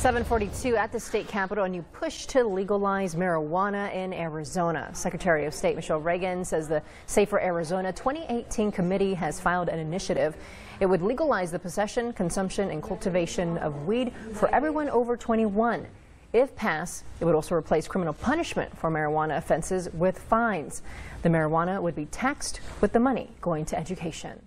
742 at the state capitol, a new push to legalize marijuana in Arizona. Secretary of State Michele Reagan says the Safer Arizona 2018 committee has filed an initiative. It would legalize the possession, consumption, and cultivation of weed for everyone over 21. If passed, it would also replace criminal punishment for marijuana offenses with fines. The marijuana would be taxed with the money going to education.